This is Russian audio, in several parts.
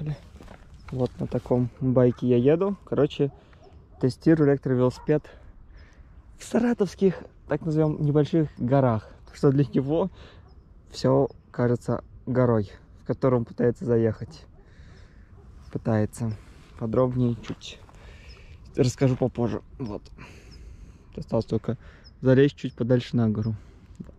поехали. Вот на таком байке я еду. Короче, тестирую электровелосипед в саратовских, так назовем, небольших горах. Что для него все кажется горой, в котором пытается заехать. Пытается. Подробнее чуть расскажу попозже. Вот. Осталось только залезть чуть подальше на гору. Вот.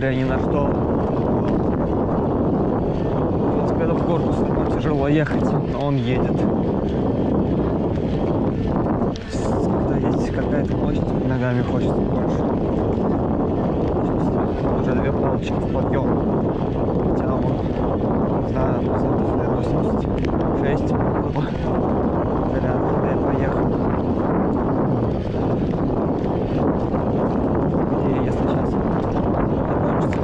Несмотря ни на что. В принципе, этот корпус нам тяжело ехать, но он едет. Когда есть какая-то мощь, ногами хочется больше. Уже две палочки в подъем. Хотя он, не знаю, процентов, наверное, 86 было. Заряд, когда я поехал. Где, если сейчас закончится.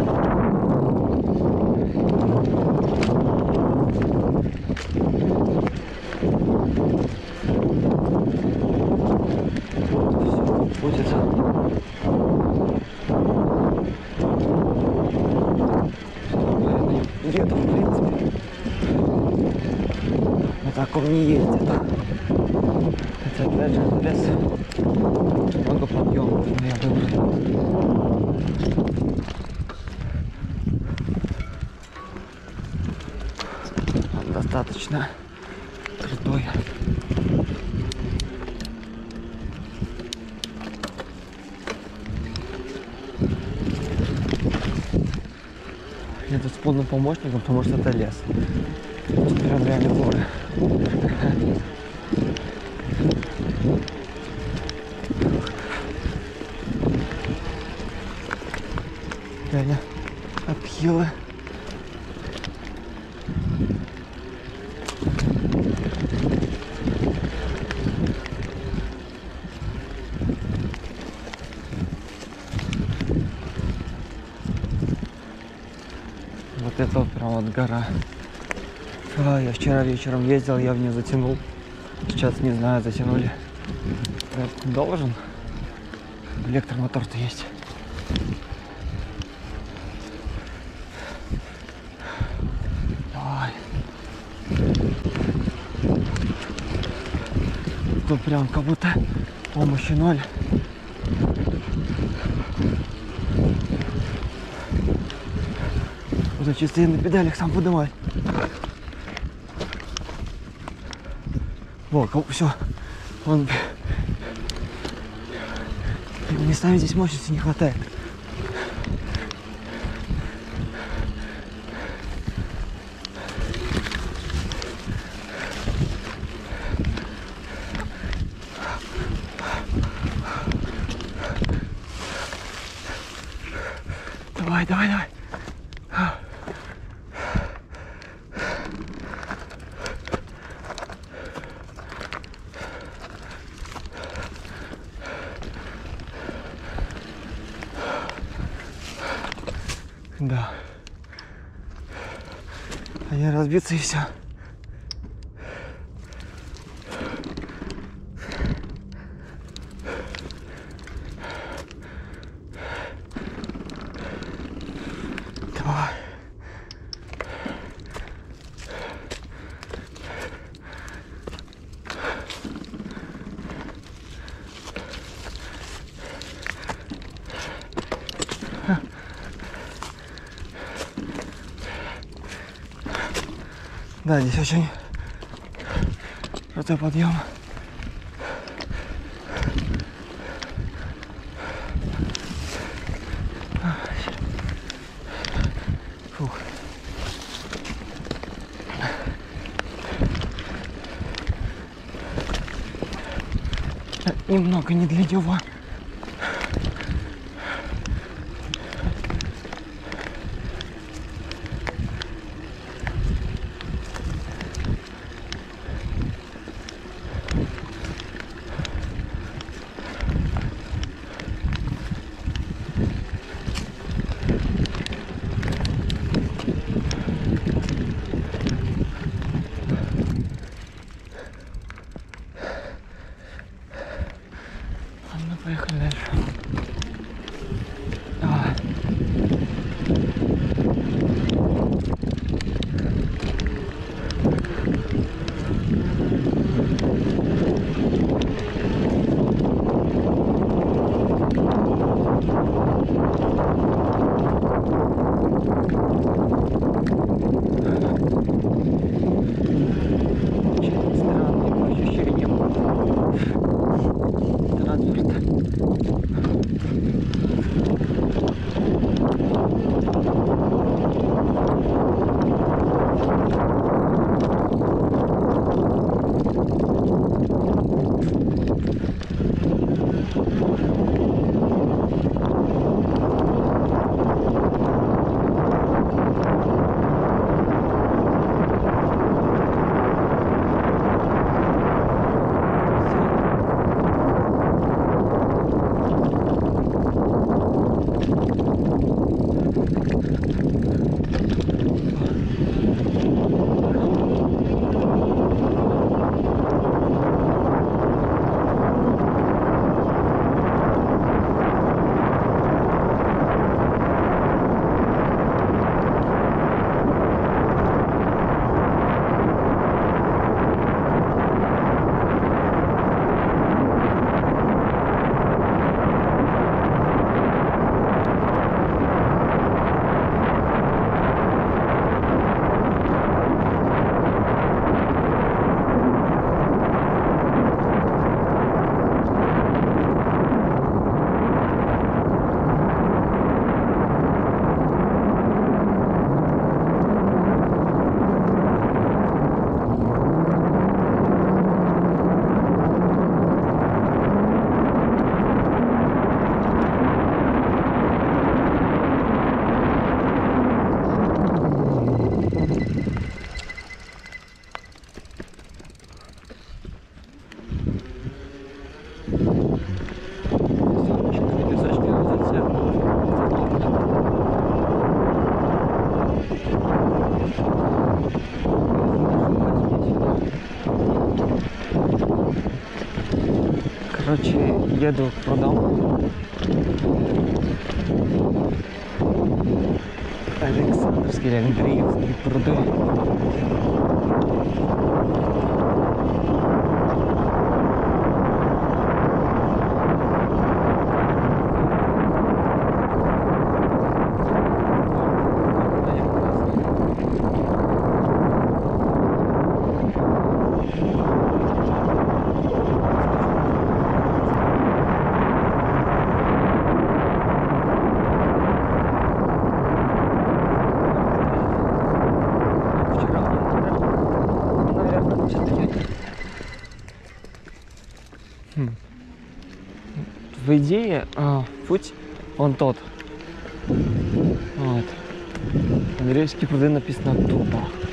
Все, будет. Где-то, в принципе. На таком не ездит. Хотя, опять же, это лес. Много подъемов, но я выбрал. Он достаточно крутой. Я тут с полным помощником, потому что это лес. Тут прям реально горы. Реально обхилы. Вот это вот прям вот гора. А, я вчера вечером ездил, я в нее затянул. Сейчас не знаю, затянули. Я должен. Электромотор-то есть. Давай. Тут прям как будто помощи ноль. Буду я на педалях сам подымать. Во, все. Он... Местами здесь мощности не хватает. Давай, давай, давай. Да. А не разбиться и все. Да, здесь очень крутой подъем. Фух. Немного не для него. dia do путь, он тот. От. Андріївські пруди написано тута.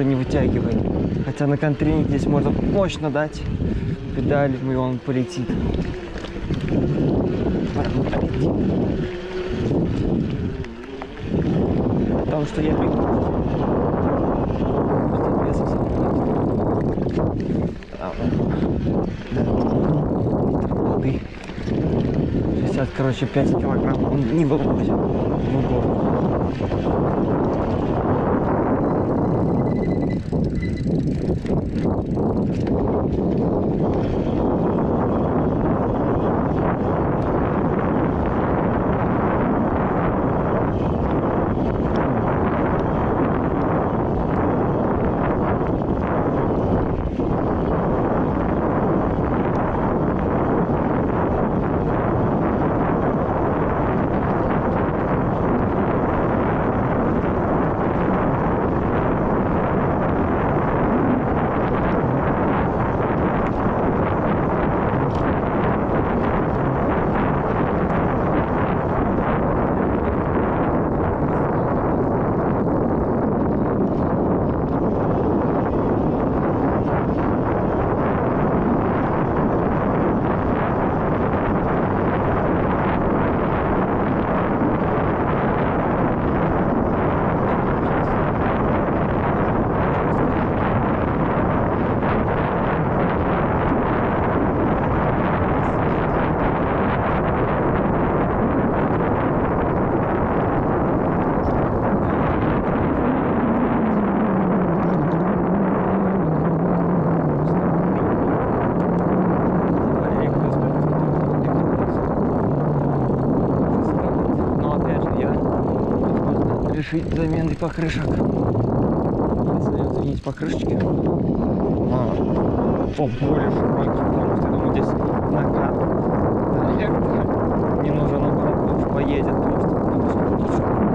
Уже не вытягивает. Хотя на контрейне здесь можно мощно дать педаль, и он полетит. Потому что я бегу. Веса совсем нет. Да. Воды. 60, короче, 5 килограмм. Не вывозит. Ну, город. Thank you. Покрышек. Если заменить покрышечки, а, по более широкий, потому что я думаю, здесь накат. На электро не нужен наоборот, больше поедет, потому что покрышки будут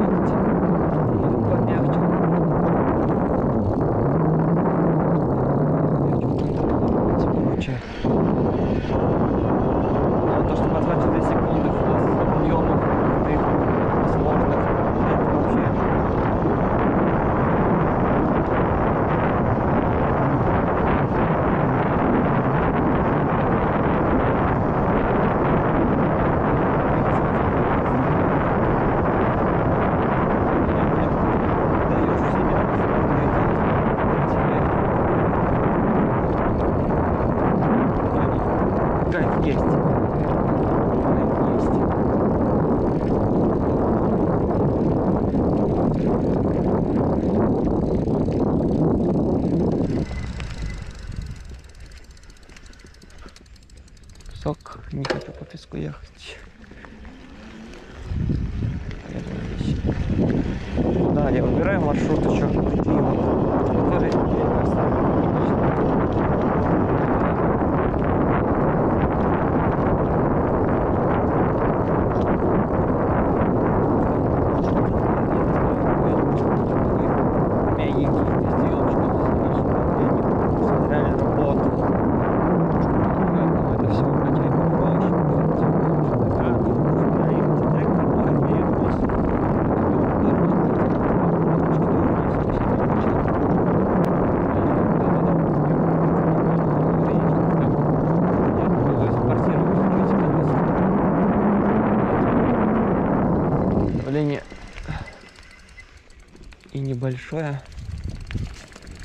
и небольшое,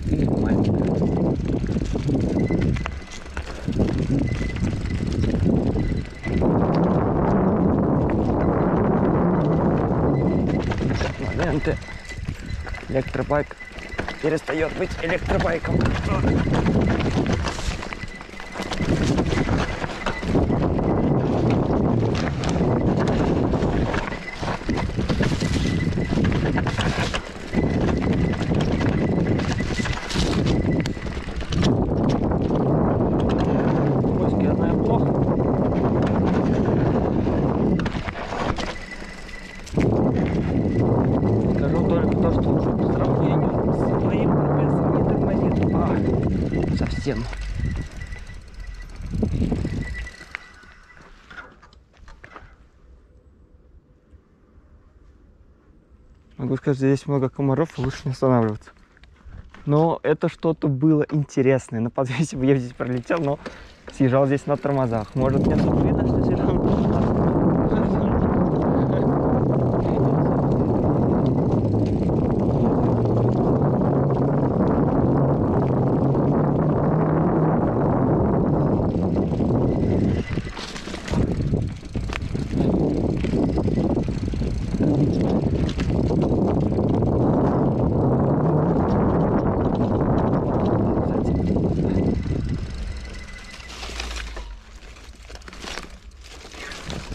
и маленькое. Моменты. Электробайк перестает быть электробайком. Моськи одна плохо. Скажу только то, что уже по сравнению с своим весом не тормозит. А, совсем. Сказать, здесь много комаров, лучше не останавливаться. Но это что-то было интересное. На подвесе бы я здесь пролетел, но съезжал здесь на тормозах. Может, не особо видно, что съезжал на тормозах?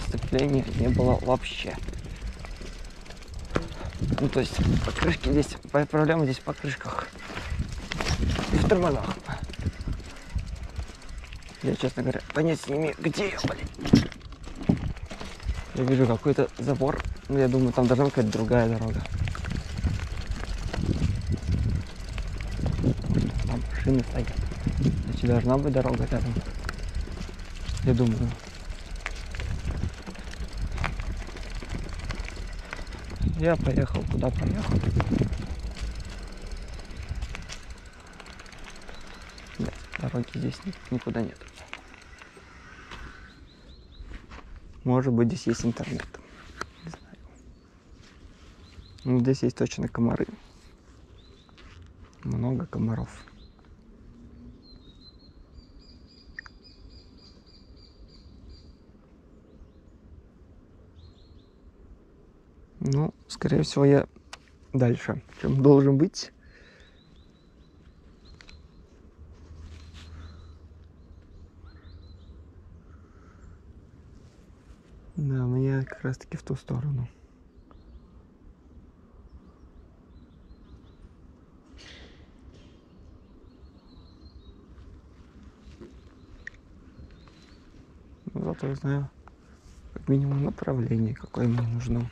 Сцепления не было вообще. Ну, то есть покрышки здесь, проблема здесь в покрышках и в тормозах. Я, честно говоря, понятия не имею, где я, блин. Я вижу какой-то забор, но я думаю, там должна какая-то другая дорога. Там машины стоят. Значит, должна быть дорога рядом. Я думаю. Я поехал, куда поехал. Нет, дороги здесь ни- никуда нет. Может быть, здесь есть интернет. Не знаю. Ну, здесь есть точно комары. Много комаров. Ну, скорее всего, я дальше, чем должен быть. Да, мне как раз таки в ту сторону. Ну, Зато я знаю как минимум направление, какое мне нужно.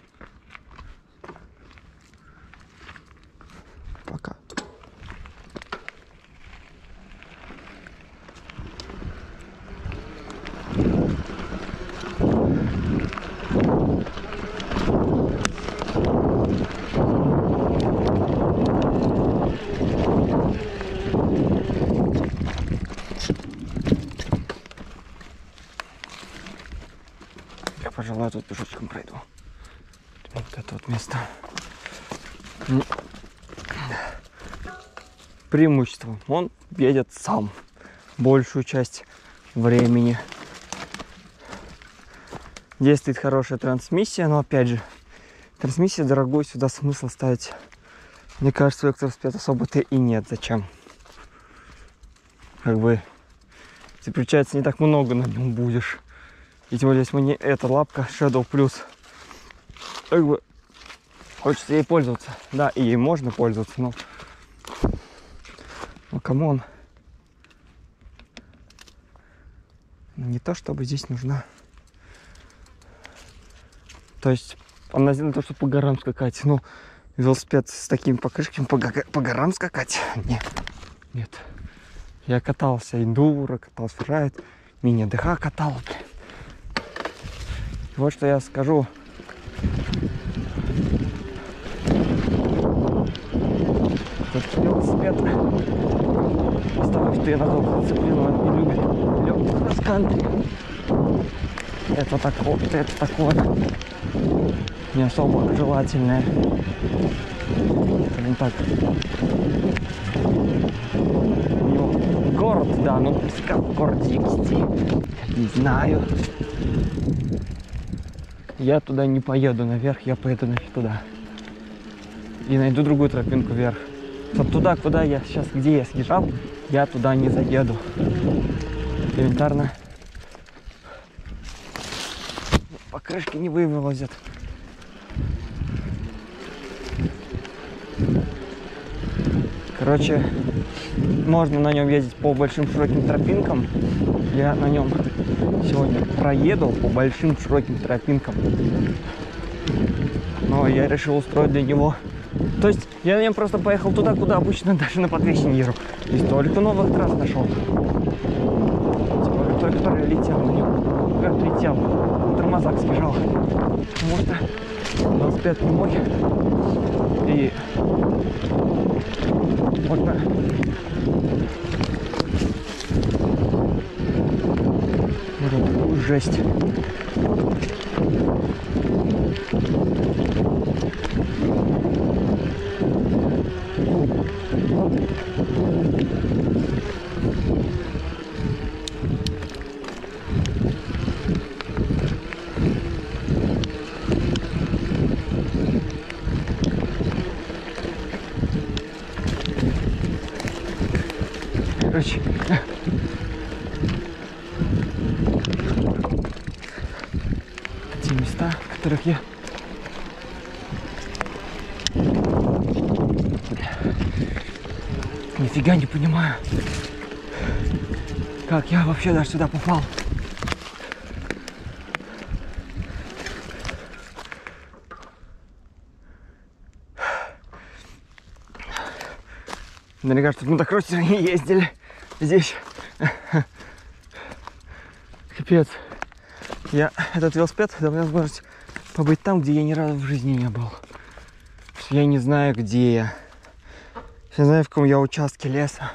Пока. Я, пожалуй, тут пешочком пройду. Вот это вот место. Ну, Преимущество. Он едет сам большую часть времени. Действует хорошая трансмиссия, но опять же, трансмиссия дорогой, сюда смысл ставить. Мне кажется, вектор спет особо-то и нет. Зачем? Как бы, ты, получается, не так много на нем будешь. И тем более, если мне эта лапка Shadow Plus, как бы хочется ей пользоваться. Да, и ей можно пользоваться, но... Ну, come on. Не то, чтобы здесь нужна. То есть, она на то, чтобы по горам скакать. Ну, велосипед с такими покрышками по, по горам скакать? Нет. Нет. Я катался эндуро, катался фрайд, мини-ДХ катал, блин. Вот что я скажу. Этот велосипед, что я назвал дисциплину, он не любит легкий кросс-кантри. Это такое, это такое не особо желательное. Скажем так. У город, да, но как в городе? Не знаю. Я туда не поеду наверх, я поеду нафиг туда. И найду другую тропинку вверх. Вот туда, куда я сейчас, где я съезжал, я туда не заеду. Элементарно. Покрышки не вывозят. Короче, можно на нем ездить по большим широким тропинкам. Я на нем сегодня проеду по большим широким тропинкам. Но я решил устроить для него. То есть я на нем просто поехал туда, куда обычно даже на подвесе не езжу. И столько новых трасс нашел. Типа, той, который летел на нем. Как летел. На тормоза скажал. Потому что велосипед прямой. И можно вот такую жесть. Короче, места, в которых я нифига не понимаю, как я вообще даже сюда попал. Наверняка, что мотокроссеры не ездили здесь. Капец. Я этот велосипед дал мне возможность побыть там, где я ни разу в жизни не был. Я не знаю, где я. Я знаю, в каком я участке леса.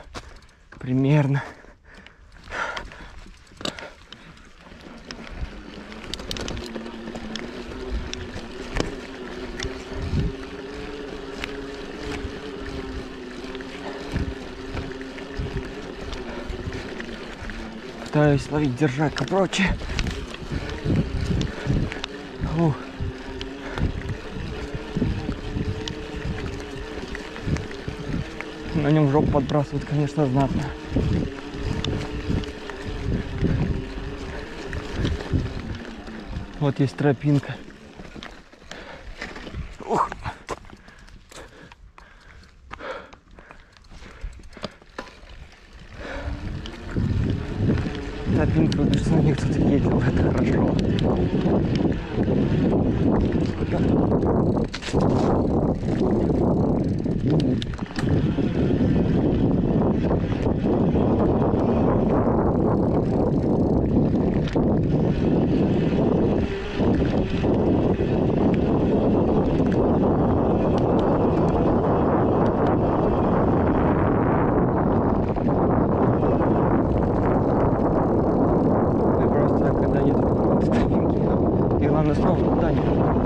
Примерно. Пытаюсь ловить держак и прочее. Фу. На нем жопу подбрасывают, конечно, знатно. Вот есть тропинка. Ух. Тропинка, видишь, на ней кто-то ездил, это хорошо. И просто когда нет тропинки, и главное снова туда не попасть.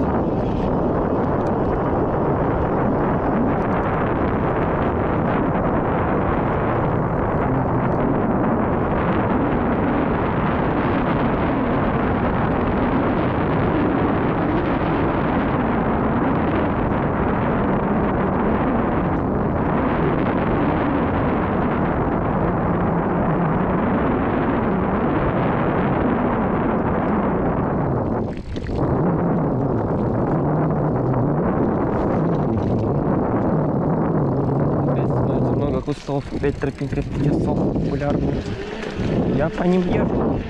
Опять становится опять тропинка лесов популярная. Я по ним езжу.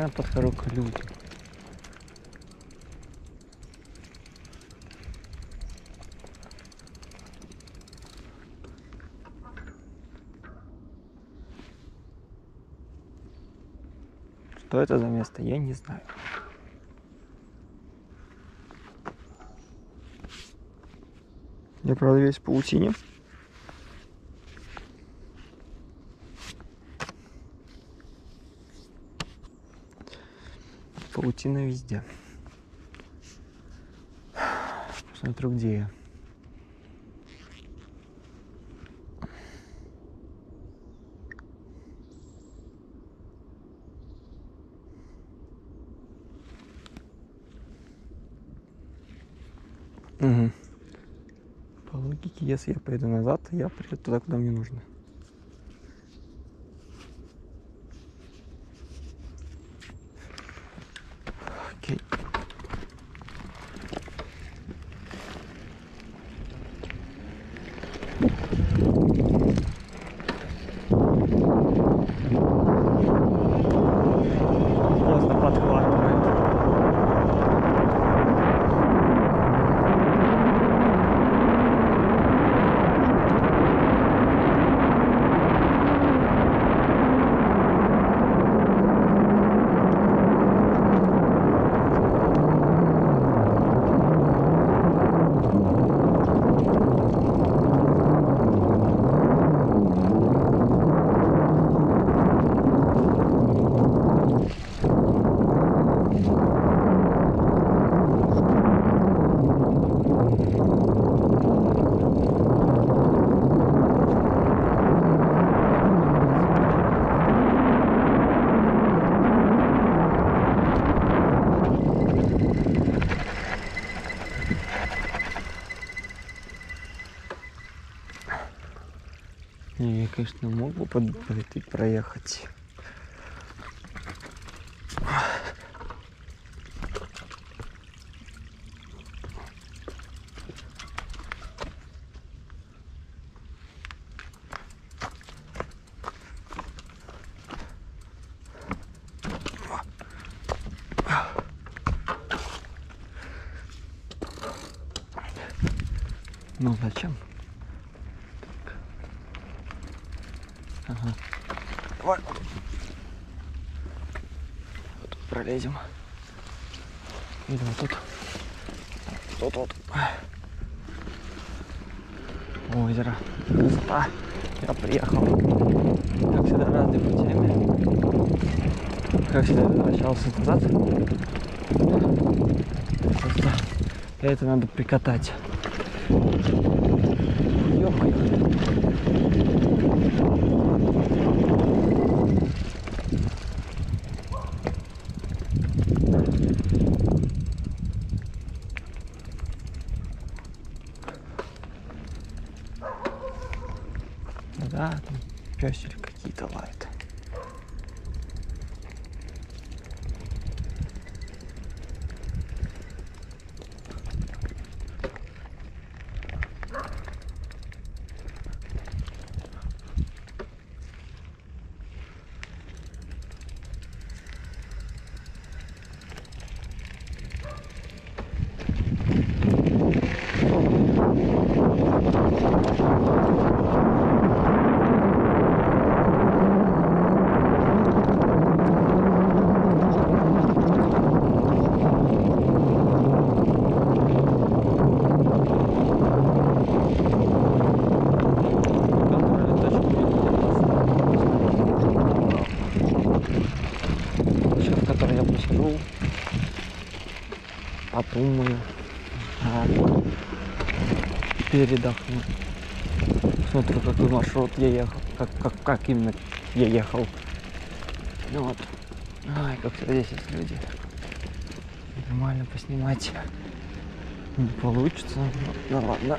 Я подхожу к людям. Что это за место, я не знаю. Я, правда, весь в паутине. Паутина везде. Посмотрю, где я. Угу. По логике, если я пойду назад, я приеду туда, куда мне нужно. Окей. Поздно подхватывает. Не, я, конечно, мог бы под, под этой проехать. Ну зачем? Давай. Вот тут пролезем. Вот тут. Тут вот. Озеро. Красота. Я приехал. Как всегда, разными путями. Как всегда, возвращался назад. Просто это надо прикатать. Ё-моё. Да, там пёсель какие-то лают. Сейчас, в которой я посижу, подумаю, а, передохну. Смотрю, какой маршрут я ехал, как, как, как именно я ехал. Ну вот. Ай, как здесь есть люди. Нормально поснимать. Не получится. Ну, ну ладно.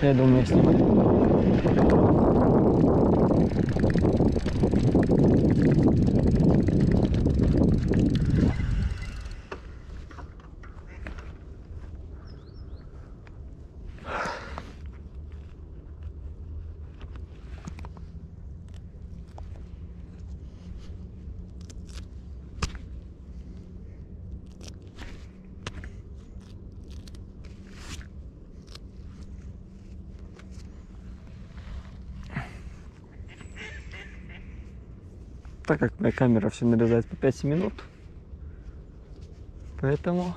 я думаю снимать. Так как моя камера все нарезает по 5 минут, поэтому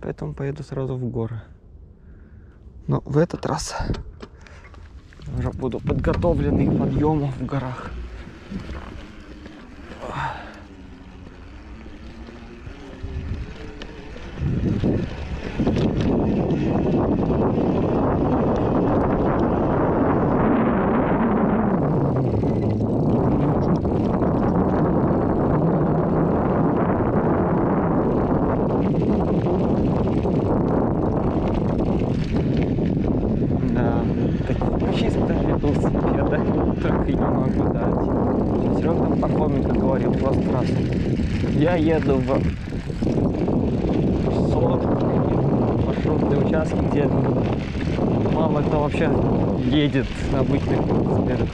поэтому поеду сразу в горы. Но в этот раз уже буду подготовленный к подъему в горах. Да, так чисто велосипеда только я могу дать. Серега там Пархоменко говорил просто раз. Я еду в 40 маршрутные участки, где мало кто вообще едет на обычных велосипедах.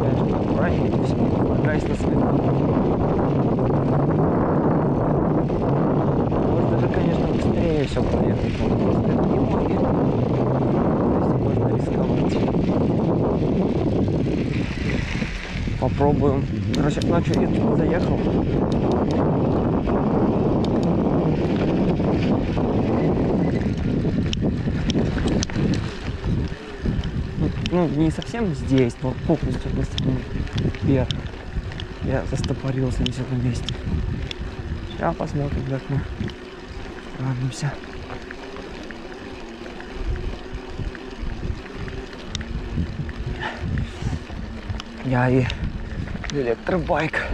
Конечно, аккуратнее, все, полагаясь на свет. Может даже, конечно, быстрее все проехать, но просто не ноги. То есть можно рисковать. Попробуем. Короче, ночью я туда заехал. Ну, не совсем здесь, но полностью на самом верх. Я застопорился весь в этом месте. Сейчас посмотрим, как мы справимся. Я и электробайк.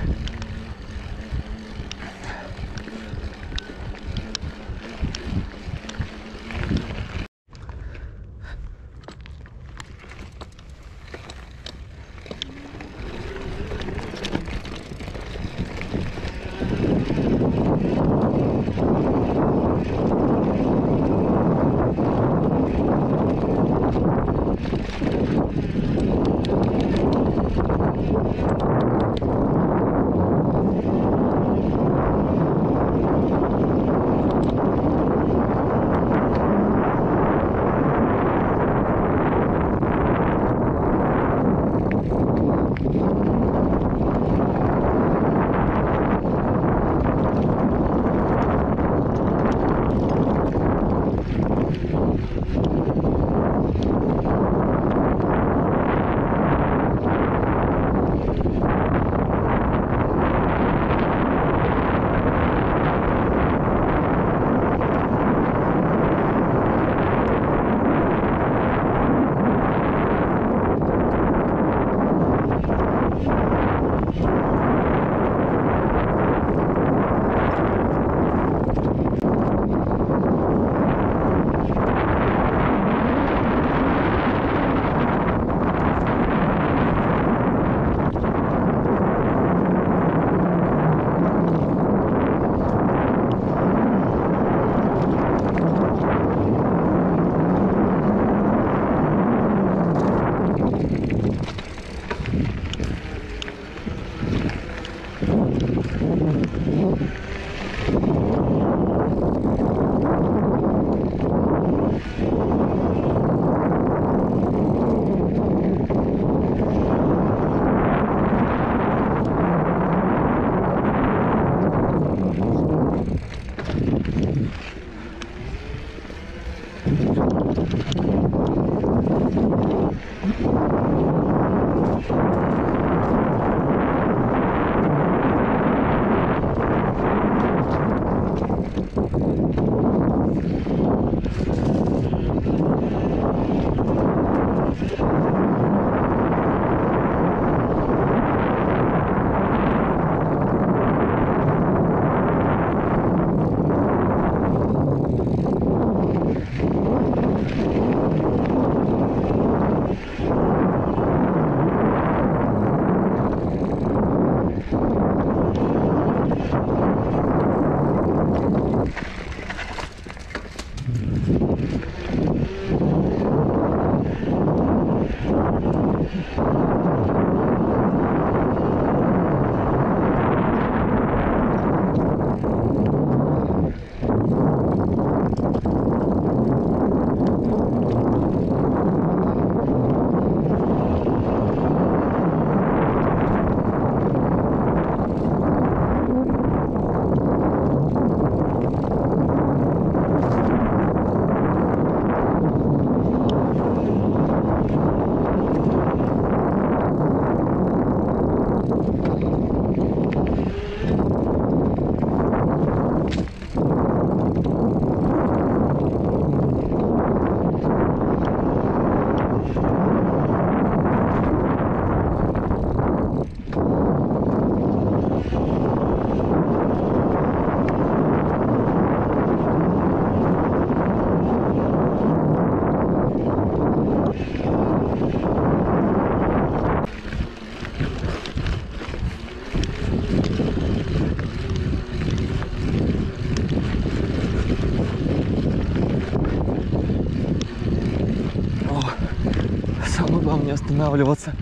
Останавливаться.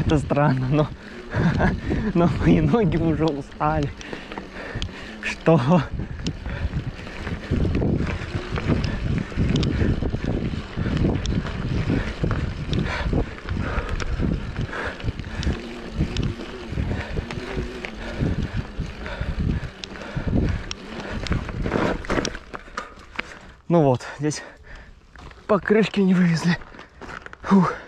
Это странно, но, но мои ноги уже устали. Что? Ну вот, здесь покрышки не вывезли. Фух.